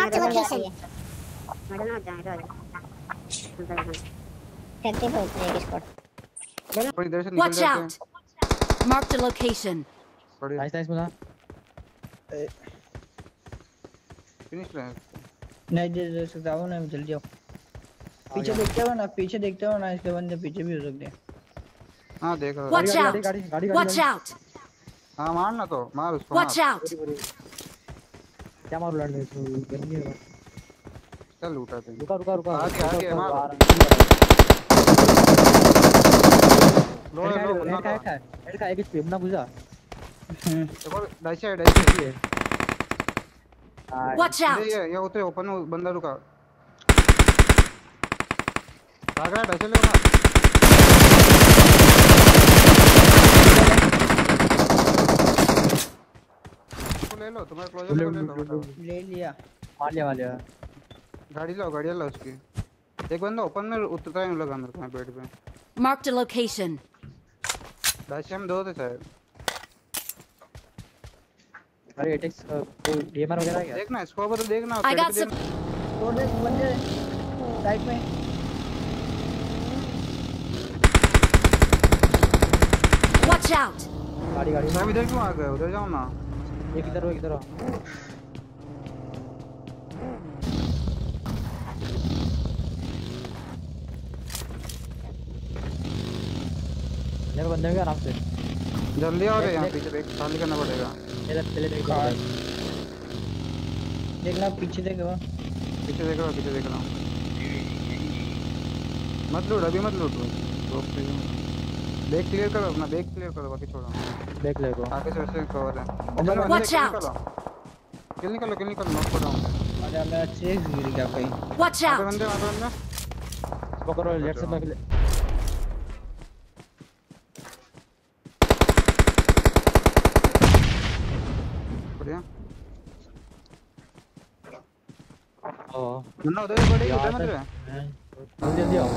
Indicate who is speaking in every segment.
Speaker 1: Mark the location. हो
Speaker 2: Watch out! Marked a location.
Speaker 3: Nice nice Munna
Speaker 4: finish रहे
Speaker 5: नहीं दे दे सकता हूँ ना जल्दी आओ पीछे देखते हो ना पीछे देखते हो ना इसके बंदे पीछे भी हो सकते हैं
Speaker 4: हाँ देख रहा
Speaker 2: Watch
Speaker 4: हूँ
Speaker 2: out!
Speaker 3: गाड़ी गाड़ी गाड़ी
Speaker 2: Watch out!
Speaker 4: हाँ मारना तो मार उसको
Speaker 2: Watch
Speaker 4: मार
Speaker 2: out!
Speaker 3: क्या मारू लड़ने इसको गर्मी है
Speaker 4: चल लूटा दे।
Speaker 3: रुका रुका रुका।
Speaker 4: आगे, आगे, मार।
Speaker 3: आ रहा
Speaker 4: लो
Speaker 3: है। का
Speaker 4: का
Speaker 3: हेड का एक एचपी मुना बुझा।
Speaker 4: देखो डाइस है डाइस है
Speaker 2: Watch out!
Speaker 4: ये ये उतरे ओपन बंदा रुका। भाग रहा है डाइस ले ना ले लो तुम्हारे क्लोजर
Speaker 3: ले लो,
Speaker 4: ले
Speaker 5: लिया
Speaker 3: मार लिया। मार लिया
Speaker 4: गाड़ी लो गाड़ी लो उसकी। एक बंदा ओपन में उतरता है लगा मेरे को पेड़ पे
Speaker 2: a location.
Speaker 4: डाइस हम दो थे शायद।
Speaker 3: अरे एटेक्स कोई डीएमआर वगैरह है क्या?
Speaker 4: देखना स्कोप तो देखना
Speaker 2: got
Speaker 4: पे
Speaker 2: some.
Speaker 4: देखना।
Speaker 5: और बंदे साइड में।
Speaker 2: Watch out!
Speaker 3: गाड़ी गाड़ी।
Speaker 4: साहब इधर क्यों आ गए उधर जाओ ना।
Speaker 3: एक इधर हो इधर हो? मेरे बंदे भी आराम से?
Speaker 4: जल्दी आओ रे
Speaker 3: देख,
Speaker 4: यहाँ पीछे देख खाली करना पड़ेगा।
Speaker 3: पहले पहले देख।
Speaker 5: देखना पीछे देखो।
Speaker 4: पीछे देख रहा हूँ पीछे देख रहा हूँ। मत लूट अभी मत लूट। रोक बैग क्लियर करो अपना बैग क्लियर करो बाकी छोड़ो।
Speaker 3: देख ले को
Speaker 4: आगे से वैसे कवर है। kill
Speaker 2: out!
Speaker 4: निकालो। किल निकालो किल निकालो नॉक कर। रहा हूँ
Speaker 5: अरे मैं से गिर गया कहीं।
Speaker 4: पे
Speaker 2: out!
Speaker 4: बंदे वहाँ पे बंदे।
Speaker 3: पकड़ो लेफ़्ट से मैं
Speaker 4: बढ़िया।
Speaker 3: ओ।
Speaker 4: बंदा उधर ही
Speaker 3: यार
Speaker 4: उधर मत। रहे
Speaker 3: जल्दी जल्दी आओ।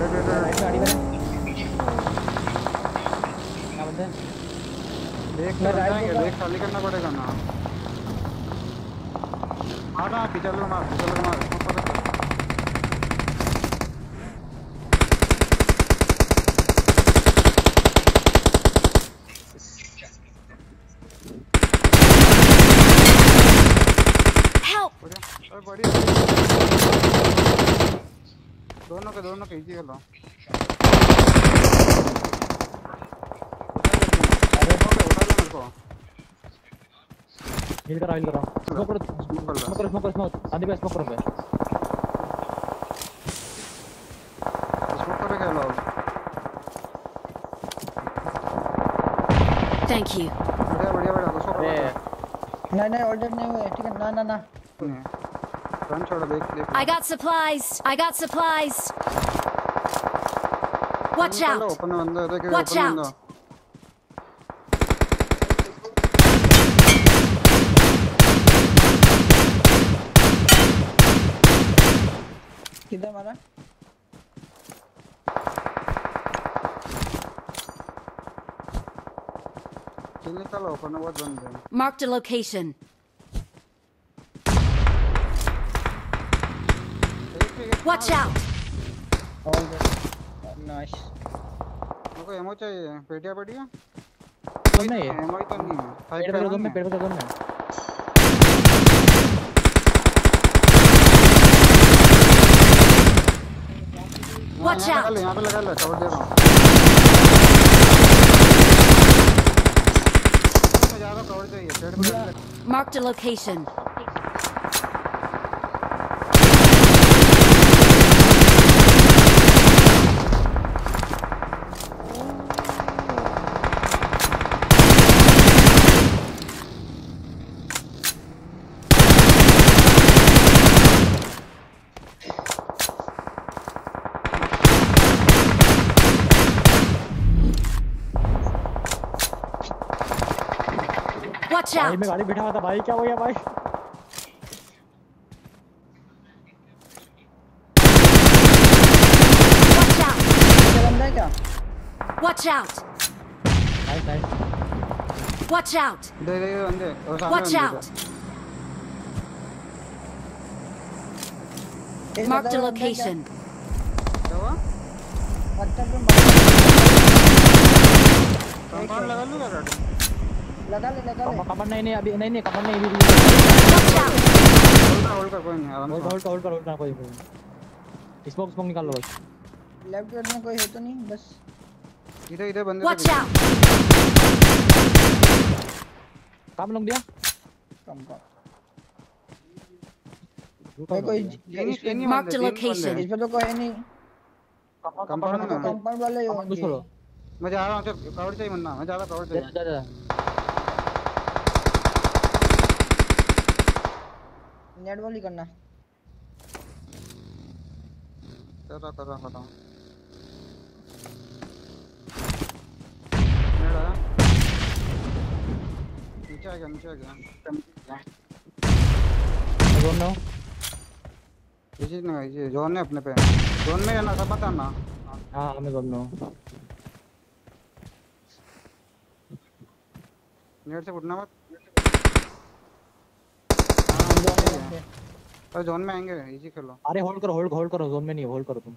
Speaker 3: राइट गाड़ी में क्या
Speaker 5: मैं
Speaker 4: जाएँगे
Speaker 5: होगा।
Speaker 4: खाली करना पड़ेगा ना मार ना पीछे लोग मार पीछे लोग मार दोनों के दोनों के इजी कर लो अरे उठा लो मेरे को
Speaker 3: हिल करो हिल करो स्मोक करो
Speaker 4: Smoke कर लो।
Speaker 3: स्मोक करो स्मोक करो स्मोक आंधी पे स्मोक करो पे
Speaker 4: इसको करे क्या लो
Speaker 2: Thank you.
Speaker 4: बढ़िया बढ़िया बढ़िया उसको
Speaker 3: अरे
Speaker 4: करो
Speaker 5: नहीं नहीं ऑर्डर नहीं हुए ठीक है ना ना ना
Speaker 4: रन छोड़ो देख देख
Speaker 2: I got supplies. I got supplies. Watch out!
Speaker 4: Open में बंदा है देख
Speaker 2: Watch
Speaker 4: ओपन में
Speaker 2: out.
Speaker 4: बंदा
Speaker 5: किधर मारा
Speaker 4: किल निकालो ओपन में बहुत
Speaker 2: a location.
Speaker 4: एक पे एक
Speaker 2: Watch out!
Speaker 5: ऑल नाइस
Speaker 4: मेरे को एमो चाहिए पेटिया पेटिया
Speaker 3: नहीं है
Speaker 4: एमो ही तो नहीं है
Speaker 3: पेड़
Speaker 4: पे
Speaker 3: पे में पेड़ पे दो में
Speaker 2: Watch
Speaker 4: यहाँ पे
Speaker 2: out!
Speaker 4: लगा ले यहाँ पे लगा ले कवर दे रहा हूँ मैं जा रहा हूँ कवर चाहिए पेड़ पे लगा ले
Speaker 2: Marked a location. Watch
Speaker 3: भाई मैं गाड़ी बिठा हुआ था भाई क्या हो गया भाई
Speaker 2: Watch out!
Speaker 5: बंदा है क्या
Speaker 2: Watch out!
Speaker 3: Nice nice
Speaker 2: Watch out!
Speaker 4: इधर इधर बंदे और सामने
Speaker 2: Watch
Speaker 4: बंदे
Speaker 2: out!
Speaker 5: बताओ अंदर क्या-
Speaker 2: location.
Speaker 4: क्या हुआ
Speaker 5: पत्थर
Speaker 4: कंपाउंड लगा लूँ क्या गाड़ी
Speaker 5: लगा ले लगा ले
Speaker 3: कमर नहीं नहीं अभी नहीं नहीं कमर नहीं अभी
Speaker 4: होल्ड कर होल्ड कर कोई नहीं आराम
Speaker 3: होल्ड
Speaker 4: से
Speaker 3: होल्ड होल्ड कर होल्ड कर कोई कोई स्मोक स्मोक निकाल लो बस
Speaker 5: लेफ़्ट साइड में कोई है तो नहीं बस
Speaker 4: इधर इधर बंदे थे
Speaker 2: out!
Speaker 3: काम लोग दिया
Speaker 5: कम कम कोई कोई
Speaker 4: तीन ही-
Speaker 5: इस
Speaker 4: तीन ही
Speaker 2: Marked
Speaker 4: बंदे,
Speaker 2: a
Speaker 4: तीन ही
Speaker 2: location.
Speaker 4: बंदे।
Speaker 5: इस पे तो कोई नहीं
Speaker 4: कंपाउंड
Speaker 5: कंपाउंड वाले ही
Speaker 3: कुछ
Speaker 5: होंगे
Speaker 3: करो
Speaker 4: मैं जा रहा हूँ चल कवर चाहिए मन्ना मैं जा रहा कवर चाहिए
Speaker 3: जा जा
Speaker 5: नेट वाली करना
Speaker 4: कर रहा कर रहा बताऊँ नेट आया? नीचे आ गया नीचे आ गया।
Speaker 3: जोन में हो।
Speaker 4: इसी ने इसी जोन है अपने पे। जोन में रहना सब बताना।
Speaker 3: हाँ मैं जोन में
Speaker 4: नेट से उठना मत। अरे जोन में आएँगे इजी खेलो।
Speaker 3: अरे होल्ड करो होल्ड होल्ड करो जोन में नहीं होल्ड करो तुम।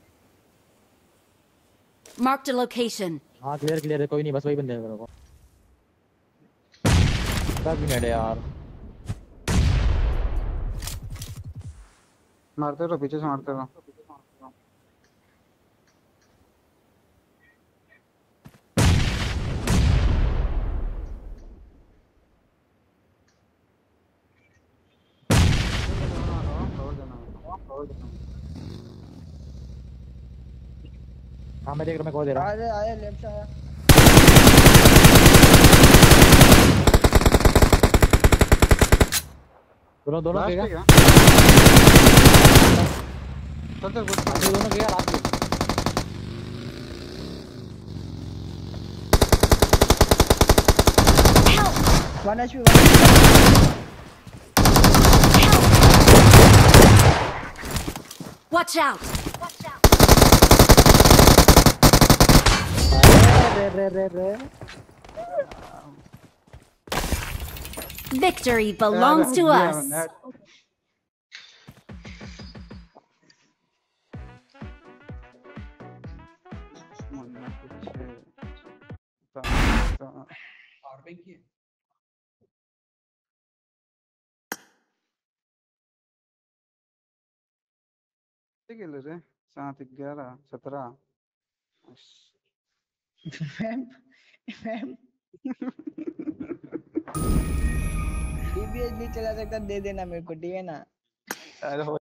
Speaker 2: मार्क द लोकेशन
Speaker 3: हाँ क्लियर क्लियर है कोई नहीं बस वही बंदे करो को। दस मिनट है यार।
Speaker 4: मारते रहो पीछे से मारते रहो।
Speaker 3: हाँ। मैं देख रहा मैं कॉल दे रहा हूँ।
Speaker 5: आया आया लेफ़्ट से आया।
Speaker 3: दोनों दोनों गया?
Speaker 4: क्या चल चल
Speaker 3: दोनों गया लास्ट में!
Speaker 5: One HP one
Speaker 2: Watch out!
Speaker 3: Watch out!
Speaker 2: Victory belongs to us. Farming here.
Speaker 4: गेले रे सात ग्यारह सत्रह।
Speaker 5: Ma'am ma'am. डीबीएच नहीं चला सकता दे देना मेरे को ठीक है ना।
Speaker 4: अरे हो